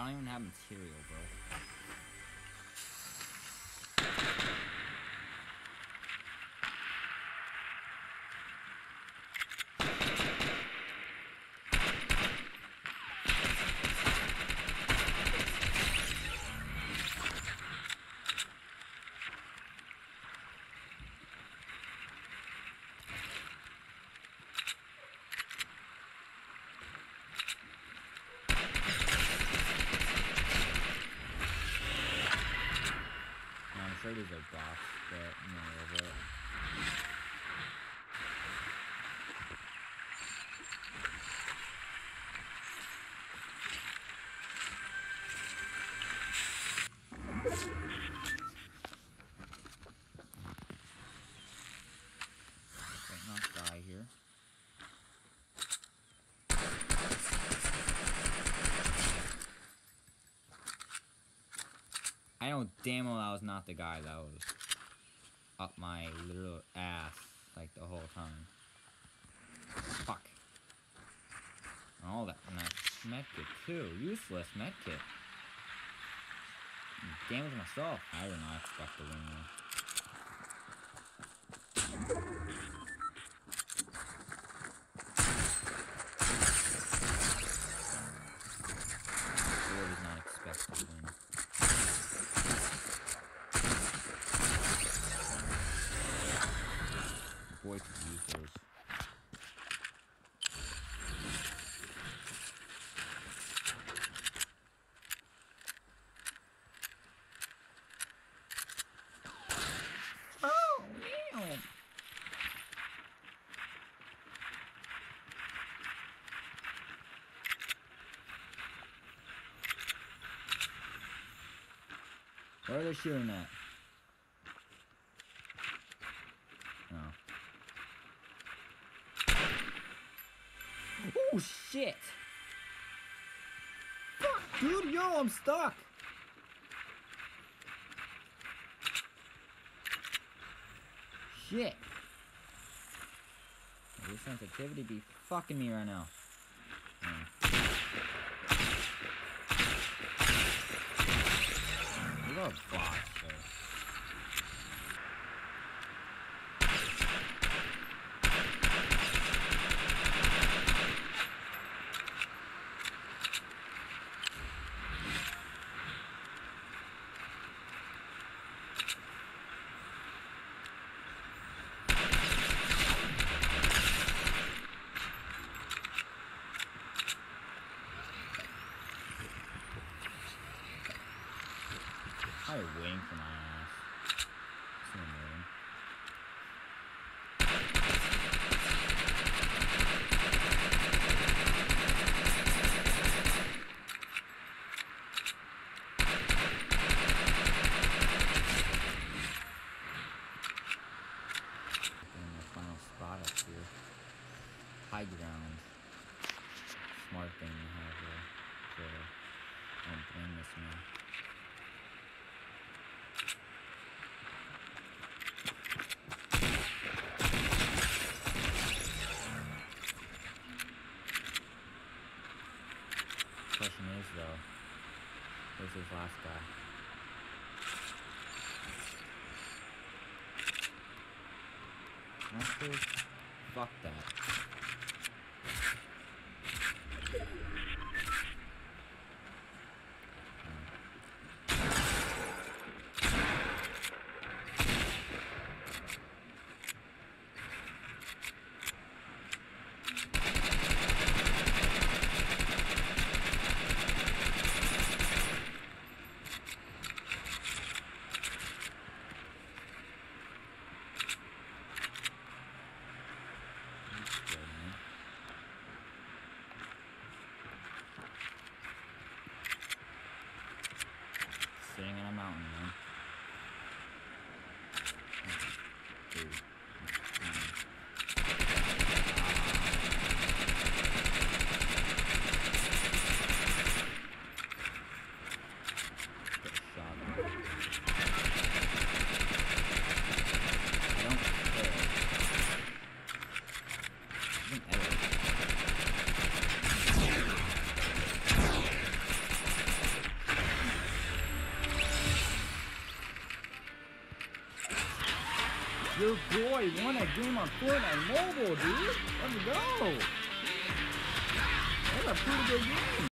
I don't even have material, bro. A box, but I'm not I know damn well that was not the guy that was up my literal ass like the whole time. Fuck. And all that and that medkit too. Useless medkit. Damage myself. I did not expect to win though. Really did not expect to win. Boy could use those. Oh, meow. Where are they shooting at? Oh. Oh shit! Fuck, dude, yo, I'm stuck! Shit! This sensitivity be fucking me right now. Yeah. A box I wing for my Question is though, where's this last guy? Fuck that. Your boy won a game on Fortnite Mobile, dude. Let's go. That's a pretty good game.